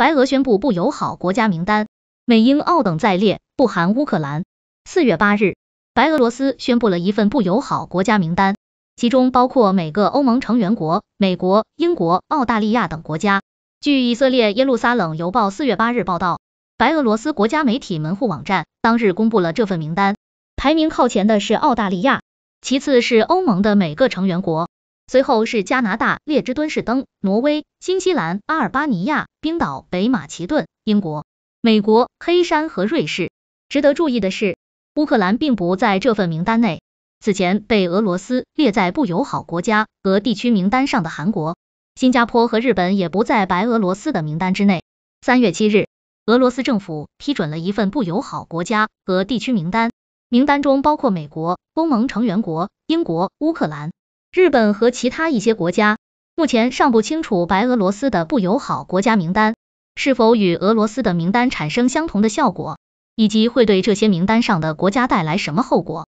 白俄宣布不友好国家名单，美英澳等在列，不含乌克兰。四月八日，白俄罗斯宣布了一份不友好国家名单，其中包括每个欧盟成员国、美国、英国、澳大利亚等国家。据以色列耶路撒冷邮报四月八日报道，白俄罗斯国家媒体门户网站当日公布了这份名单，排名靠前的是澳大利亚，其次是欧盟的每个成员国。随后是加拿大、列支敦士登、挪威、新西兰、阿尔巴尼亚、冰岛、北马其顿、英国、美国、黑山和瑞士。值得注意的是，乌克兰并不在这份名单内。此前被俄罗斯列在不友好国家和地区名单上的韩国、新加坡和日本也不在白俄罗斯的名单之内。三月七日，俄罗斯政府批准了一份不友好国家和地区名单，名单中包括美国、欧盟成员国、英国、乌克兰。日本和其他一些国家目前尚不清楚白俄罗斯的不友好国家名单是否与俄罗斯的名单产生相同的效果，以及会对这些名单上的国家带来什么后果。